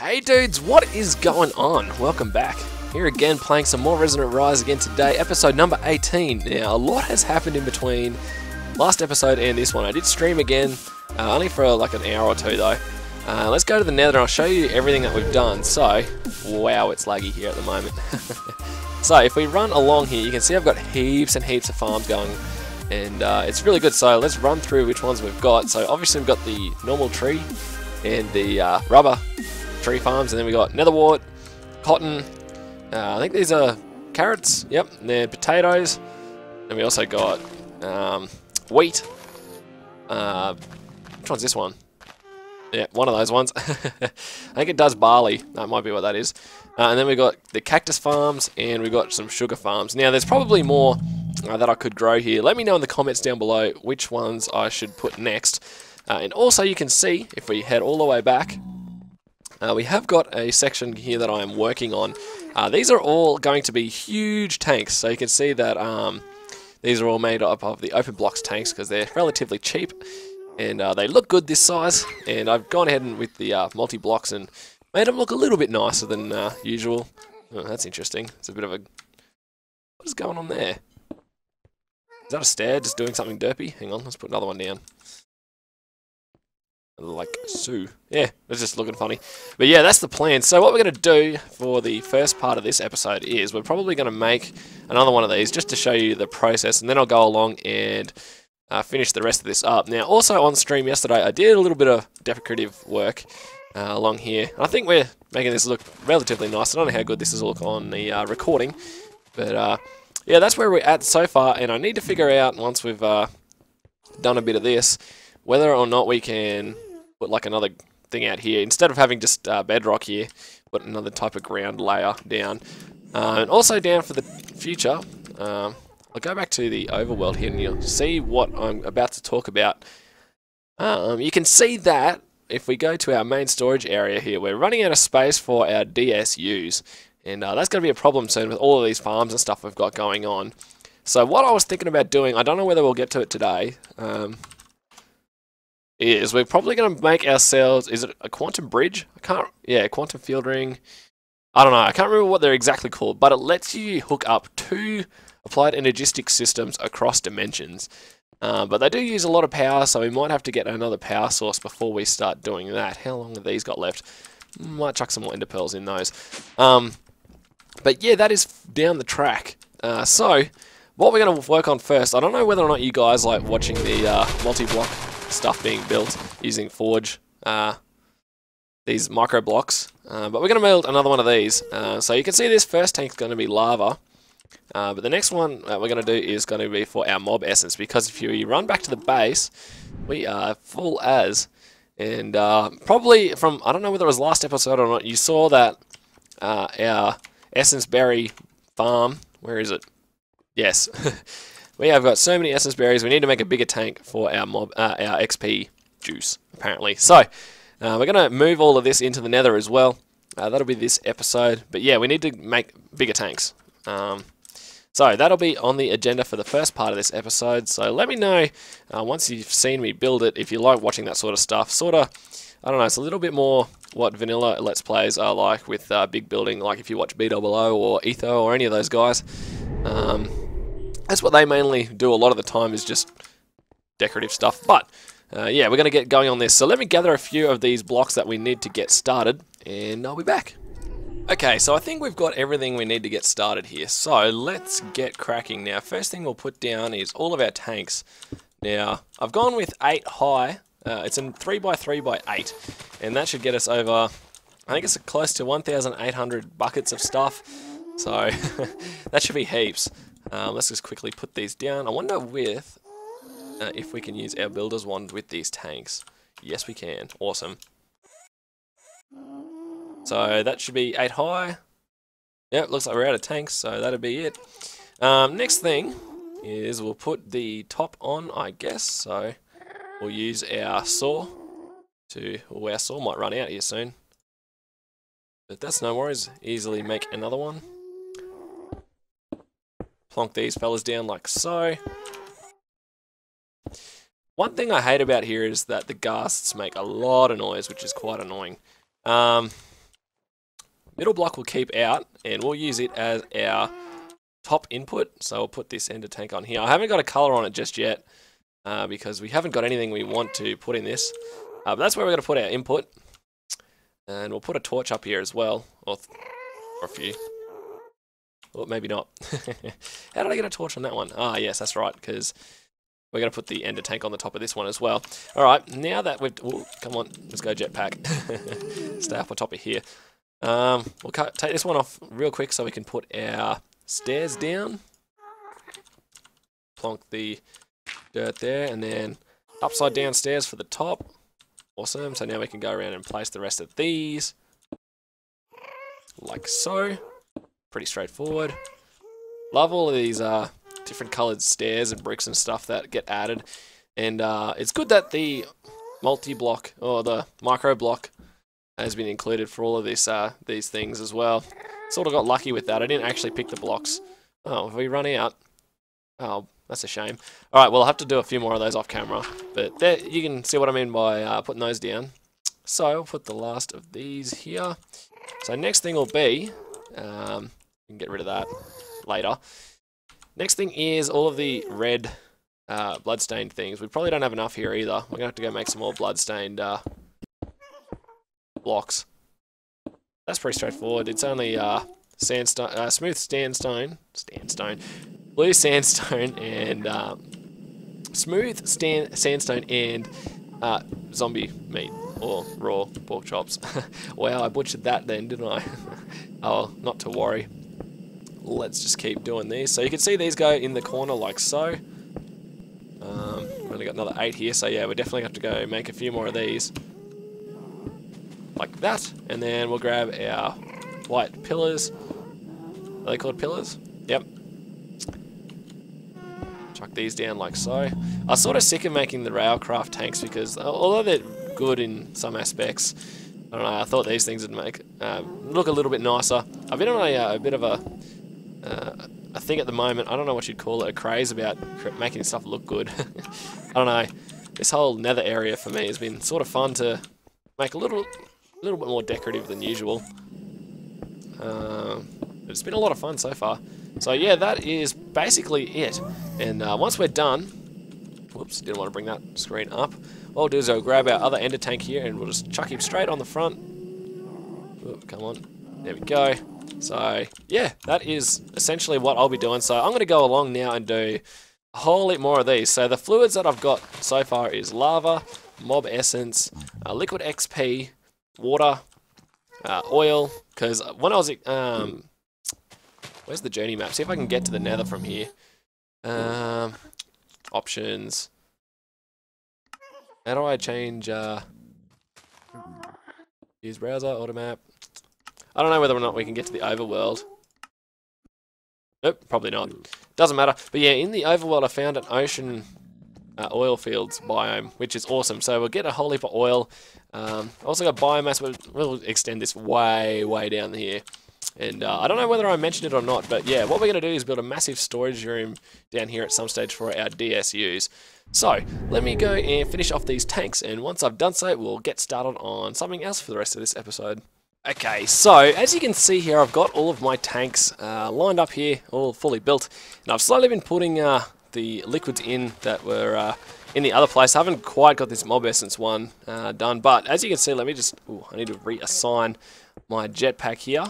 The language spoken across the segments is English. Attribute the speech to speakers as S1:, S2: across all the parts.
S1: Hey dudes, what is going on? Welcome back. Here again playing some more Resonant Rise again today, episode number 18. Now, a lot has happened in between last episode and this one. I did stream again, uh, only for like an hour or two though. Uh, let's go to the nether and I'll show you everything that we've done. So, wow, it's laggy here at the moment. so, if we run along here, you can see I've got heaps and heaps of farms going and uh, it's really good. So let's run through which ones we've got. So obviously we've got the normal tree and the uh, rubber tree farms, and then we got netherwort, cotton. Uh, I think these are carrots. Yep, and then potatoes. And we also got um, wheat. Uh, which one's this one? Yeah, one of those ones. I think it does barley. That might be what that is. Uh, and then we got the cactus farms, and we got some sugar farms. Now, there's probably more uh, that I could grow here. Let me know in the comments down below which ones I should put next. Uh, and also, you can see, if we head all the way back, uh, we have got a section here that I am working on. Uh, these are all going to be huge tanks, so you can see that um, these are all made up of the open blocks tanks because they're relatively cheap and uh, they look good this size. And I've gone ahead and with the uh, multi-blocks and made them look a little bit nicer than uh, usual. Oh, that's interesting. It's a bit of a... What is going on there? Is that a stair just doing something derpy? Hang on, let's put another one down like Sue. Yeah, it's just looking funny. But yeah, that's the plan. So what we're going to do for the first part of this episode is we're probably going to make another one of these just to show you the process, and then I'll go along and uh, finish the rest of this up. Now, also on stream yesterday, I did a little bit of decorative work uh, along here. And I think we're making this look relatively nice. I don't know how good this is look on the uh, recording, but uh, yeah, that's where we're at so far, and I need to figure out, once we've uh, done a bit of this, whether or not we can put like another thing out here. Instead of having just uh, bedrock here, put another type of ground layer down. Uh, and also down for the future, um, I'll go back to the overworld here and you'll see what I'm about to talk about. Um, you can see that if we go to our main storage area here, we're running out of space for our DSUs. And uh, that's going to be a problem soon with all of these farms and stuff we've got going on. So what I was thinking about doing, I don't know whether we'll get to it today, um, is we're probably going to make ourselves, is it a quantum bridge? I can't, yeah, quantum field ring. I don't know, I can't remember what they're exactly called, but it lets you hook up two applied energistic systems across dimensions. Uh, but they do use a lot of power, so we might have to get another power source before we start doing that. How long have these got left? Might chuck some more ender pearls in those. Um, but yeah, that is down the track. Uh, so, what we're going to work on first, I don't know whether or not you guys like watching the uh, multi-block stuff being built using Forge, uh, these micro blocks. Uh, but we're going to build another one of these. Uh, so you can see this first tank is going to be lava. Uh, but the next one we're going to do is going to be for our mob essence. Because if you run back to the base, we are full as. And uh, probably from, I don't know whether it was last episode or not, you saw that uh, our essence berry farm, where is it? Yes. We have got so many essence berries, we need to make a bigger tank for our mob, uh, our XP juice, apparently. So, uh, we're going to move all of this into the nether as well. Uh, that'll be this episode. But yeah, we need to make bigger tanks. Um, so that'll be on the agenda for the first part of this episode. So let me know uh, once you've seen me build it if you like watching that sort of stuff. Sort of, I don't know, it's a little bit more what vanilla Let's Plays are like with uh, big building, like if you watch BdoubleO or Etho or any of those guys. Um, that's what they mainly do a lot of the time is just decorative stuff. But uh, yeah, we're going to get going on this. So let me gather a few of these blocks that we need to get started and I'll be back. Okay, so I think we've got everything we need to get started here. So let's get cracking now. First thing we'll put down is all of our tanks. Now, I've gone with 8 high. Uh, it's in 3 by 3 by 8 and that should get us over, I think it's close to 1,800 buckets of stuff. So that should be heaps. Um, let's just quickly put these down. I wonder with uh, if we can use our builder's wand with these tanks. Yes, we can. Awesome. So that should be 8 high. Yep, looks like we're out of tanks, so that'll be it. Um, next thing is we'll put the top on, I guess. So we'll use our saw to, well, our saw might run out here soon. But that's no worries. Easily make another one plonk these fellas down like so. One thing I hate about here is that the ghasts make a lot of noise, which is quite annoying. Um, middle block will keep out, and we'll use it as our top input. So we'll put this ender tank on here. I haven't got a color on it just yet, uh, because we haven't got anything we want to put in this. Uh, but that's where we're going to put our input. And we'll put a torch up here as well, or, or a few. Or maybe not. How did I get a torch on that one? Ah, yes, that's right, because we're going to put the ender tank on the top of this one as well. All right, now that we've... Ooh, come on, let's go jetpack. Stay up on top of here. Um, we'll cut, take this one off real quick so we can put our stairs down. Plonk the dirt there, and then upside down stairs for the top. Awesome, so now we can go around and place the rest of these. Like so. Pretty straightforward. Love all of these uh, different coloured stairs and bricks and stuff that get added. And uh, it's good that the multi-block, or the micro-block, has been included for all of this, uh, these things as well. Sort of got lucky with that. I didn't actually pick the blocks. Oh, have we run out? Oh, that's a shame. All right, well, I'll have to do a few more of those off camera. But there, you can see what I mean by uh, putting those down. So I'll put the last of these here. So next thing will be, um, can get rid of that later. Next thing is all of the red uh, bloodstained things. We probably don't have enough here either. We're going to have to go make some more bloodstained uh, blocks. That's pretty straightforward. It's only uh, sandstone, uh, smooth sandstone, sandstone, blue sandstone, and um, smooth sandstone and uh, zombie meat or raw pork chops. wow, I butchered that then, didn't I? oh, not to worry. Let's just keep doing these. So you can see these go in the corner like so. Um, we've only got another eight here, so yeah, we're definitely going to have to go make a few more of these. Like that. And then we'll grab our white pillars. Are they called pillars? Yep. Chuck these down like so. I was sort of sick of making the railcraft tanks because although they're good in some aspects, I don't know, I thought these things would make uh, look a little bit nicer. I've been on a, uh, a bit of a uh, a thing at the moment. I don't know what you'd call it, a craze about making stuff look good. I don't know. This whole nether area for me has been sort of fun to make a little, little bit more decorative than usual. Um, it's been a lot of fun so far. So yeah, that is basically it. And uh, once we're done, whoops, didn't want to bring that screen up. What we'll do is I'll grab our other ender tank here and we'll just chuck him straight on the front. Come on. There we go. So, yeah, that is essentially what I'll be doing. So I'm going to go along now and do a whole lot more of these. So the fluids that I've got so far is lava, mob essence, uh, liquid XP, water, uh, oil, because when I was, um, where's the journey map? See if I can get to the nether from here. Um, options. How do I change, uh, use browser, auto map? I don't know whether or not we can get to the overworld. Nope, probably not. Doesn't matter. But yeah, in the overworld I found an ocean uh, oil fields biome, which is awesome. So we'll get a whole heap of oil. Um, also got biomass, we'll, we'll extend this way, way down here. And uh, I don't know whether I mentioned it or not, but yeah, what we're going to do is build a massive storage room down here at some stage for our DSUs. So, let me go and finish off these tanks, and once I've done so, we'll get started on something else for the rest of this episode. Okay, so as you can see here, I've got all of my tanks uh, lined up here, all fully built, and I've slowly been putting uh, the liquids in that were uh, in the other place. I haven't quite got this Mob Essence one uh, done, but as you can see, let me just, ooh, I need to reassign my jetpack here.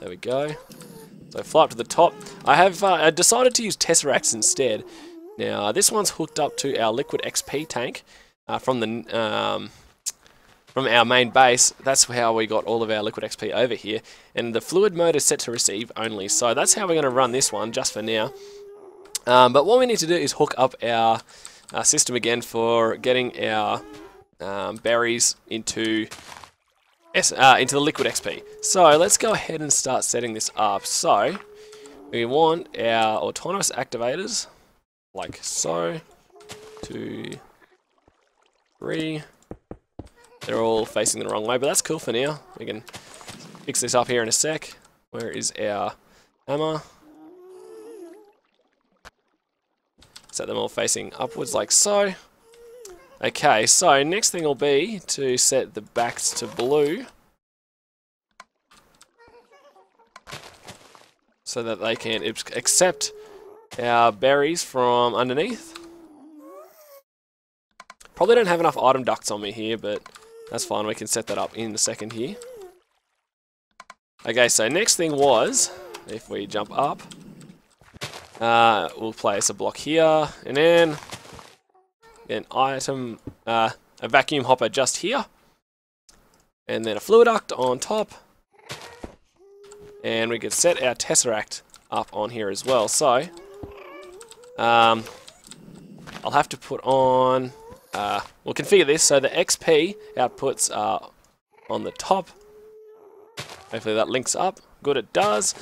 S1: There we go. So fly up to the top. I have uh, decided to use Tesseracts instead. Now, this one's hooked up to our Liquid XP tank uh, from the... Um, from our main base, that's how we got all of our liquid XP over here. And the fluid mode is set to receive only, so that's how we're going to run this one, just for now. Um, but what we need to do is hook up our, our system again for getting our um, berries into uh, into the liquid XP. So let's go ahead and start setting this up. So we want our autonomous activators, like so, two, three, they're all facing the wrong way, but that's cool for now. We can fix this up here in a sec. Where is our hammer? Set them all facing upwards like so. Okay, so next thing will be to set the backs to blue. So that they can accept our berries from underneath. Probably don't have enough item ducts on me here, but that's fine. We can set that up in a second here. Okay, so next thing was, if we jump up, uh, we'll place a block here, and then an item, uh, a vacuum hopper just here, and then a fluid duct on top, and we could set our tesseract up on here as well. So, um, I'll have to put on, uh, we'll configure this so the XP outputs are on the top Hopefully that links up. Good, it does.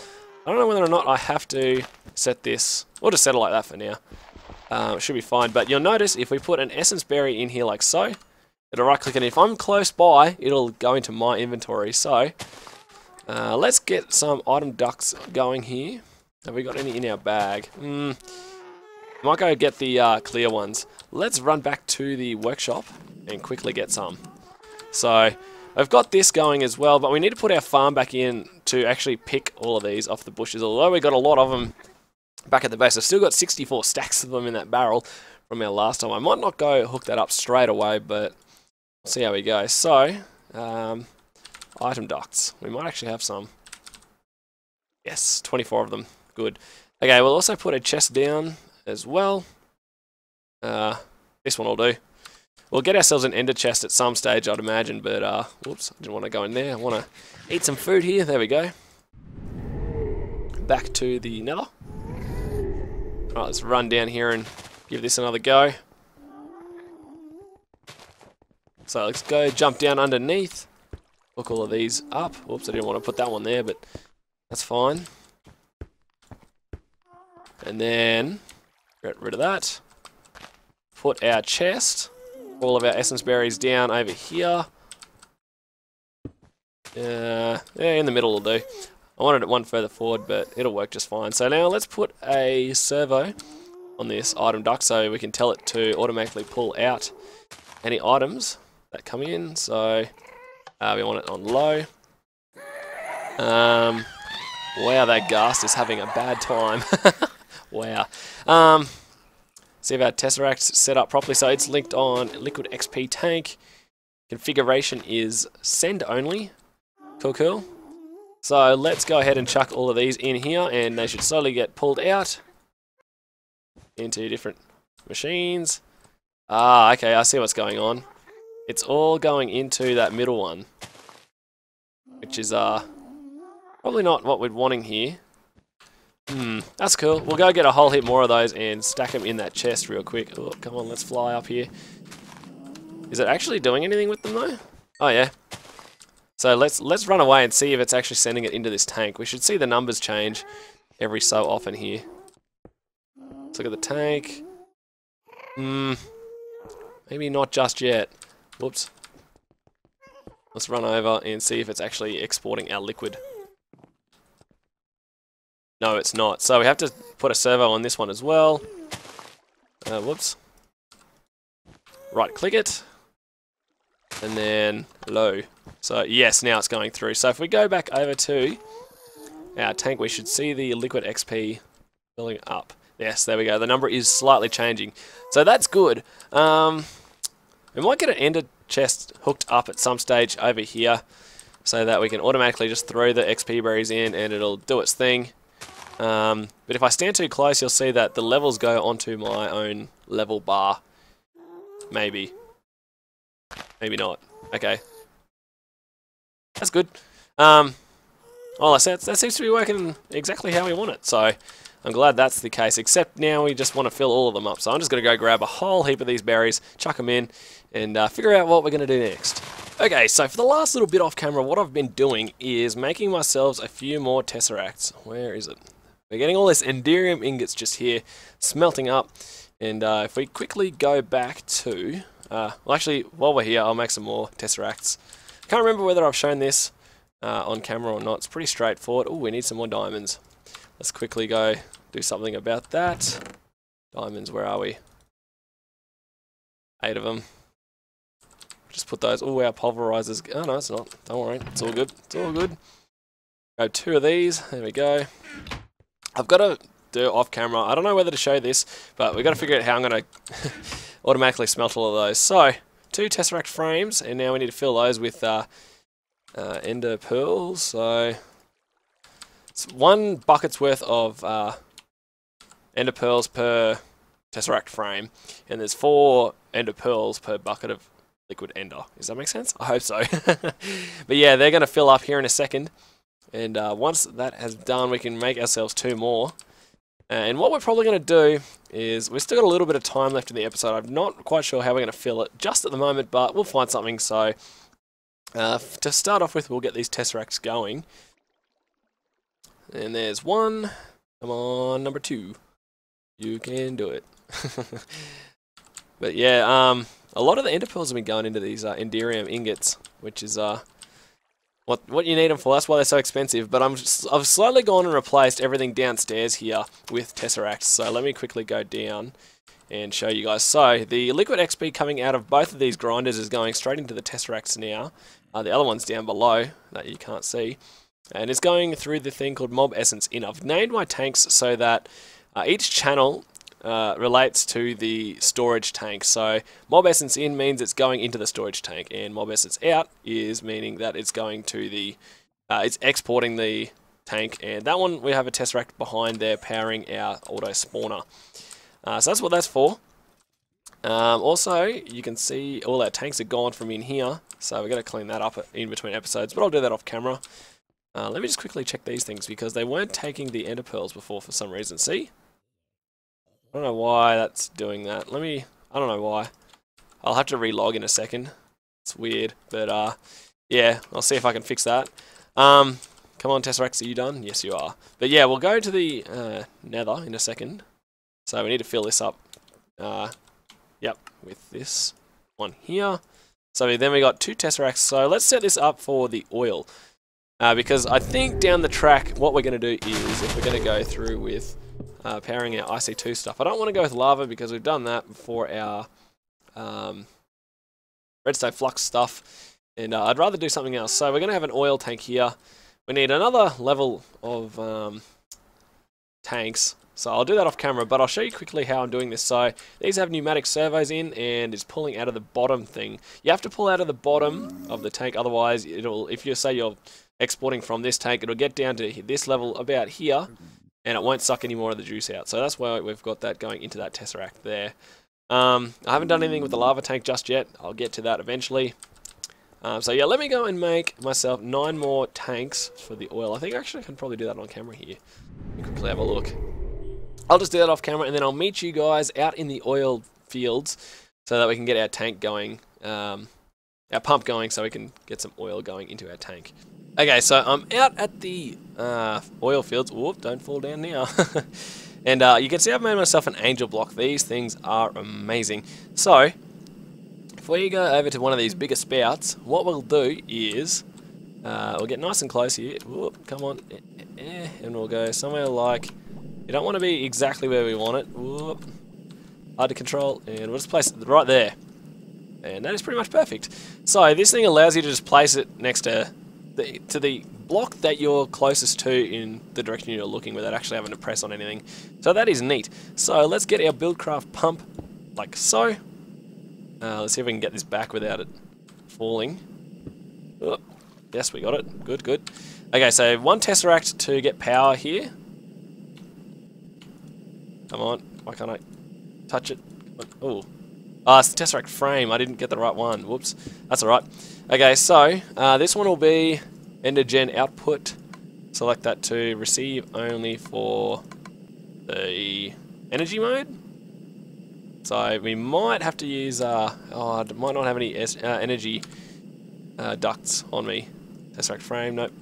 S1: I don't know whether or not I have to set this. We'll just set it like that for now. Um, it should be fine. But you'll notice if we put an essence berry in here like so, it'll right click and if I'm close by, it'll go into my inventory. So, uh, let's get some item ducts going here. Have we got any in our bag? Mm, might go get the uh, clear ones. Let's run back to the workshop and quickly get some. So, I've got this going as well, but we need to put our farm back in to actually pick all of these off the bushes. Although we got a lot of them back at the base, I've still got 64 stacks of them in that barrel from our last time. I might not go hook that up straight away, but we'll see how we go. So, um, item ducts. We might actually have some. Yes, 24 of them. Good. Okay, we'll also put a chest down as well. Uh, this one will do. We'll get ourselves an ender chest at some stage, I'd imagine, but, uh, whoops, I didn't want to go in there. I want to eat some food here. There we go. Back to the nether. Alright, let's run down here and give this another go. So let's go jump down underneath. Hook all of these up. Whoops, I didn't want to put that one there, but that's fine. And then get rid of that. Put our chest all of our essence berries down over here. Uh, yeah, in the middle will do. I wanted it one further forward, but it'll work just fine. So now let's put a servo on this item duct so we can tell it to automatically pull out any items that come in. So uh, we want it on low. Um, wow, that ghast is having a bad time. wow. Um, See if our Tesseract's set up properly. So it's linked on Liquid XP tank. Configuration is send only. Cool, cool. So let's go ahead and chuck all of these in here and they should slowly get pulled out into different machines. Ah, okay, I see what's going on. It's all going into that middle one. Which is uh probably not what we're wanting here. Hmm, that's cool. We'll go get a whole heap more of those and stack them in that chest real quick. Oh, come on, let's fly up here. Is it actually doing anything with them though? Oh yeah. So let's let's run away and see if it's actually sending it into this tank. We should see the numbers change every so often here. Let's look at the tank. Hmm. Maybe not just yet. Whoops. Let's run over and see if it's actually exporting our liquid. No, it's not. So we have to put a servo on this one as well. Uh, whoops. Right click it. And then low. So yes, now it's going through. So if we go back over to our tank, we should see the liquid XP filling up. Yes, there we go. The number is slightly changing. So that's good. Um, we might get an ender chest hooked up at some stage over here so that we can automatically just throw the XP berries in and it'll do its thing. Um, but if I stand too close, you'll see that the levels go onto my own level bar. Maybe. Maybe not. Okay. That's good. Um, well, that, that seems to be working exactly how we want it, so I'm glad that's the case, except now we just want to fill all of them up. So I'm just going to go grab a whole heap of these berries, chuck them in, and uh, figure out what we're going to do next. Okay, so for the last little bit off camera, what I've been doing is making myself a few more tesseracts. Where is it? We're getting all this Enderium ingots just here, smelting up. And uh, if we quickly go back to... Uh, well, actually, while we're here, I'll make some more Tesseracts. Can't remember whether I've shown this uh, on camera or not. It's pretty straightforward. Oh, we need some more diamonds. Let's quickly go do something about that. Diamonds, where are we? Eight of them. Just put those. Oh, our pulverizers. Oh, no, it's not. Don't worry. It's all good. It's all good. Go two of these. There we go. I've got to do off camera. I don't know whether to show this, but we've got to figure out how I'm going to automatically smelt all of those. So, two Tesseract frames, and now we need to fill those with uh, uh, Ender Pearls. So, it's one bucket's worth of uh, Ender Pearls per Tesseract frame, and there's four Ender Pearls per bucket of liquid Ender. Does that make sense? I hope so. but yeah, they're going to fill up here in a second. And uh, once that has done, we can make ourselves two more. And what we're probably going to do is, we've still got a little bit of time left in the episode. I'm not quite sure how we're going to fill it just at the moment, but we'll find something. So uh, to start off with, we'll get these Tesseracts going. And there's one. Come on, number two. You can do it. but yeah, um, a lot of the ender pearls have been going into these uh, Enderium ingots, which is uh, what what you need them for. That's why they're so expensive. But I'm I've slightly gone and replaced everything downstairs here with Tesseracts. So let me quickly go down and show you guys. So the liquid XP coming out of both of these grinders is going straight into the Tesseracts now. Uh, the other one's down below that you can't see. And it's going through the thing called Mob Essence In. I've named my tanks so that uh, each channel uh, relates to the storage tank. So mob essence in means it's going into the storage tank, and mob essence out is meaning that it's going to the, uh, it's exporting the tank. And that one we have a tesseract behind there powering our auto spawner. Uh, so that's what that's for. Um, also, you can see all our tanks are gone from in here, so we're going to clean that up in between episodes, but I'll do that off camera. Uh, let me just quickly check these things because they weren't taking the ender pearls before for some reason. See? I don't know why that's doing that. Let me... I don't know why. I'll have to relog in a second. It's weird, but uh, yeah, I'll see if I can fix that. Um, come on, Tesseract, are you done? Yes, you are. But yeah, we'll go to the uh, nether in a second. So we need to fill this up. Uh, yep, with this one here. So then we got two Tesseracts. So let's set this up for the oil. Uh, because I think down the track, what we're going to do is, if we're going to go through with uh, powering our IC2 stuff. I don't want to go with lava because we've done that for our um, redstone flux stuff. And uh, I'd rather do something else. So we're going to have an oil tank here. We need another level of um, tanks. So I'll do that off camera, but I'll show you quickly how I'm doing this. So these have pneumatic servos in and it's pulling out of the bottom thing. You have to pull out of the bottom of the tank, otherwise it'll, if you say you're exporting from this tank, it'll get down to this level about here, and it won't suck any more of the juice out. So that's why we've got that going into that Tesseract there. Um, I haven't done anything with the lava tank just yet. I'll get to that eventually. Um, so yeah, let me go and make myself nine more tanks for the oil. I think actually I can probably do that on camera here. quickly have a look. I'll just do that off camera and then I'll meet you guys out in the oil fields so that we can get our tank going, um, our pump going so we can get some oil going into our tank. Okay, so I'm out at the uh, oil fields. Whoop, don't fall down now. and uh, you can see I've made myself an angel block. These things are amazing. So, before you go over to one of these bigger spouts, what we'll do is, uh, we'll get nice and close here. Whoop, come on. Eh, eh, eh, and we'll go somewhere like, you don't want to be exactly where we want it. Whoop. Hard to control. And we'll just place it right there. And that is pretty much perfect. So this thing allows you to just place it next to the, to the block that you're closest to in the direction you're looking without actually having to press on anything. So that is neat. So let's get our Buildcraft pump like so. Uh, let's see if we can get this back without it falling. Oh, yes, we got it. Good, good. Okay, so one Tesseract to get power here. Come on, why can't I touch it? Oh, ah, it's the Tesseract frame. I didn't get the right one. Whoops. That's alright. Okay, so uh, this one will be Endergen output. Select that to receive only for the energy mode. So we might have to use, uh, oh, I might not have any uh, energy uh, ducts on me. Tesseract frame, nope.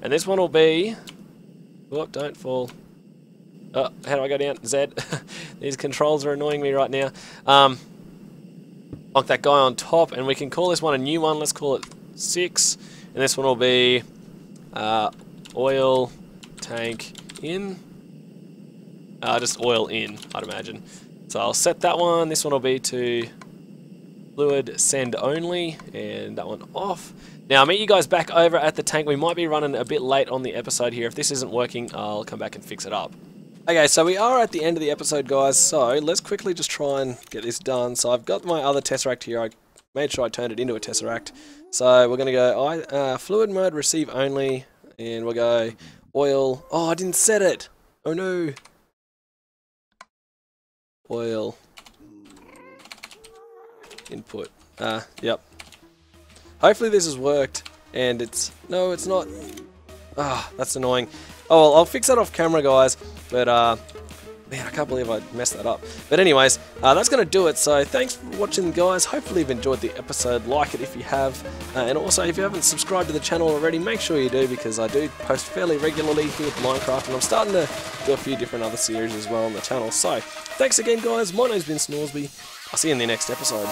S1: And this one will be, whoop, don't fall. Oh, how do I go down? Z. These controls are annoying me right now. Um, Lock that guy on top, and we can call this one a new one. Let's call it 6. And this one will be uh, oil tank in. Uh, just oil in, I'd imagine. So I'll set that one. This one will be to fluid send only, and that one off. Now, I'll meet you guys back over at the tank. We might be running a bit late on the episode here. If this isn't working, I'll come back and fix it up. Okay, so we are at the end of the episode, guys, so let's quickly just try and get this done. So I've got my other Tesseract here. I made sure I turned it into a Tesseract. So we're going to go uh, fluid mode, receive only, and we'll go oil. Oh, I didn't set it. Oh, no. Oil. Input. Uh, yep. Hopefully this has worked, and it's... No, it's not. Ah, that's annoying. Oh, well, I'll fix that off camera, guys. But, uh, man, I can't believe I messed that up. But anyways, uh, that's going to do it. So thanks for watching, guys. Hopefully you've enjoyed the episode. Like it if you have. Uh, and also, if you haven't subscribed to the channel already, make sure you do because I do post fairly regularly here with Minecraft. And I'm starting to do a few different other series as well on the channel. So thanks again, guys. My name's Vince Norsby. I'll see you in the next episode.